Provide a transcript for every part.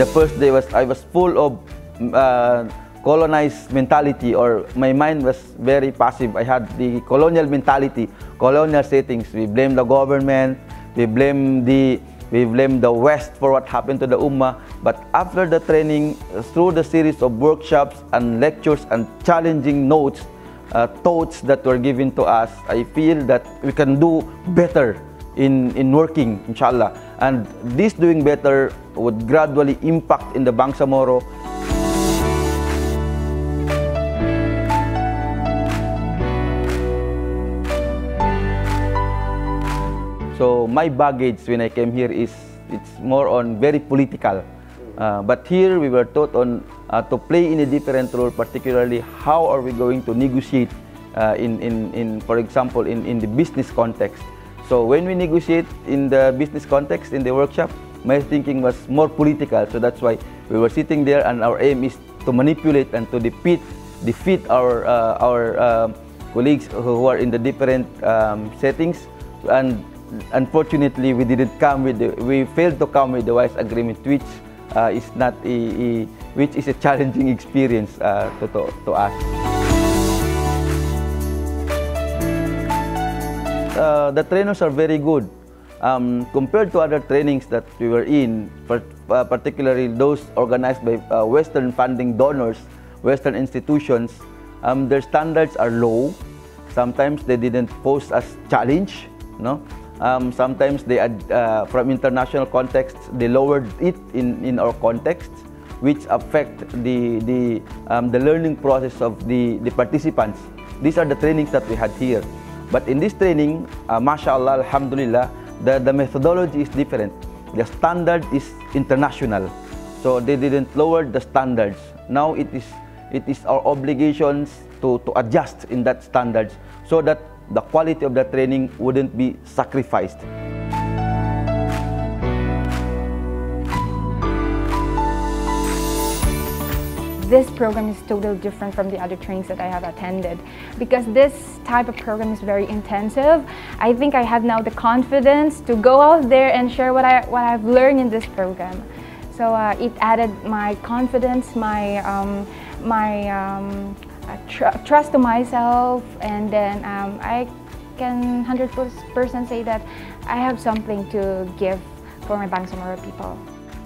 the first day was I was full of uh, colonized mentality or my mind was very passive. I had the colonial mentality, colonial settings. We blame the government, we blame the we blame the West for what happened to the Ummah. But after the training, through the series of workshops and lectures and challenging notes, uh, thoughts that were given to us, I feel that we can do better in, in working, inshallah. And this doing better would gradually impact in the Bangsamoro So my baggage when I came here is it's more on very political. Uh, but here we were taught on uh, to play in a different role, particularly how are we going to negotiate uh, in, in, in, for example, in, in the business context. So when we negotiate in the business context in the workshop, my thinking was more political. So that's why we were sitting there and our aim is to manipulate and to defeat, defeat our, uh, our uh, colleagues who are in the different um, settings and unfortunately, we didn't come with the, we failed to come with the wise agreement, which uh, is not a, a, which is a challenging experience uh, to, to, to us. Uh, the trainers are very good. Um, compared to other trainings that we were in, uh, particularly those organized by uh, Western funding donors, Western institutions, um, their standards are low. Sometimes they didn't pose as challenge, no? Um, sometimes they, uh, from international context, they lowered it in, in our context, which affect the, the, um, the learning process of the, the participants. These are the trainings that we had here. But in this training, uh, mashallah, alhamdulillah, the, the methodology is different. The standard is international. So they didn't lower the standards. Now it is, it is our obligations to, to adjust in that standards so that the quality of the training wouldn't be sacrificed. This program is totally different from the other trainings that I have attended because this type of program is very intensive. I think I have now the confidence to go out there and share what, I, what I've learned in this program. So uh, it added my confidence, my, um, my um, tr trust to myself and then um, I can 100% say that I have something to give for my Bangsamoro people.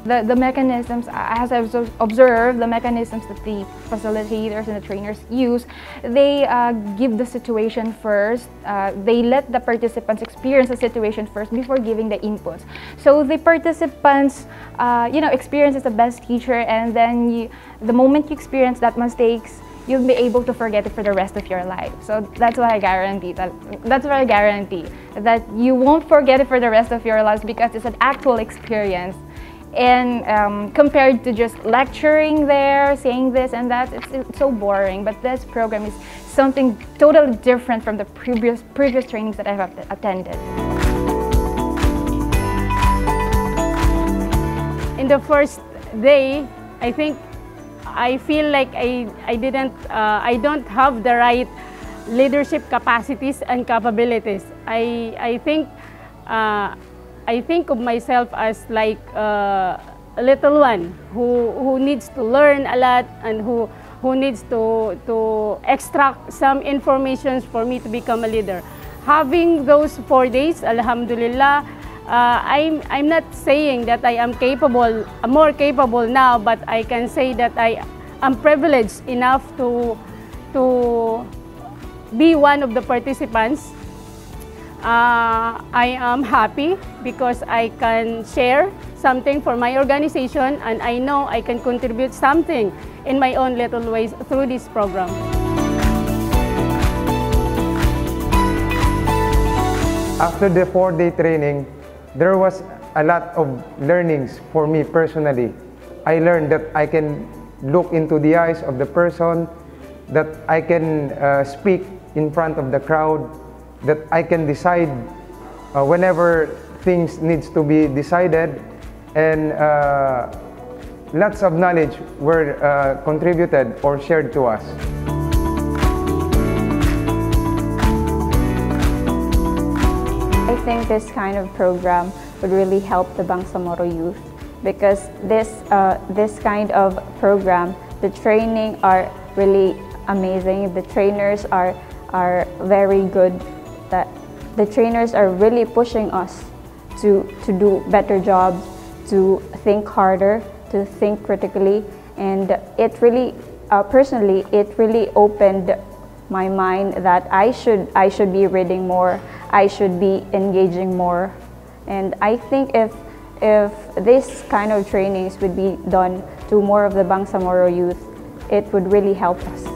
The, the mechanisms, as I've observed, the mechanisms that the facilitators and the trainers use, they uh, give the situation first. Uh, they let the participants experience the situation first before giving the inputs. So the participants, uh, you know, experience is the best teacher and then you, the moment you experience that mistakes, you'll be able to forget it for the rest of your life. So that's what I guarantee. That, that's what I guarantee. That you won't forget it for the rest of your lives because it's an actual experience. And um, compared to just lecturing there, saying this and that, it's, it's so boring. But this program is something totally different from the previous, previous trainings that I've attended. In the first day, I think I feel like I, I didn't, uh, I don't have the right leadership capacities and capabilities. I, I think, uh, I think of myself as like uh, a little one who, who needs to learn a lot and who, who needs to, to extract some information for me to become a leader. Having those four days, Alhamdulillah, uh, I'm, I'm not saying that I am capable, more capable now, but I can say that I am privileged enough to, to be one of the participants. Uh, I am happy because I can share something for my organization and I know I can contribute something in my own little ways through this program. After the four-day training, there was a lot of learnings for me personally. I learned that I can look into the eyes of the person, that I can uh, speak in front of the crowd, that I can decide uh, whenever things needs to be decided, and uh, lots of knowledge were uh, contributed or shared to us. I think this kind of program would really help the Bangsamoro youth because this uh, this kind of program, the training are really amazing. The trainers are are very good. That the trainers are really pushing us to to do better jobs, to think harder, to think critically, and it really uh, personally it really opened my mind that I should I should be reading more, I should be engaging more, and I think if if this kind of trainings would be done to more of the Bangsamoro youth, it would really help us.